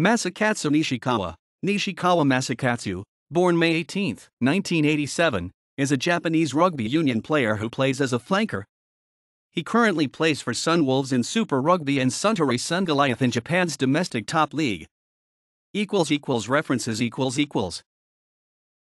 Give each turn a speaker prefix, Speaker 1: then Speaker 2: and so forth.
Speaker 1: Masakatsu Nishikawa, Nishikawa Masakatsu, born May 18, 1987, is a Japanese rugby union player who plays as a flanker. He currently plays for Sunwolves in Super Rugby and Suntory Sungoliath in Japan's domestic top league. Equals equals References equals equals.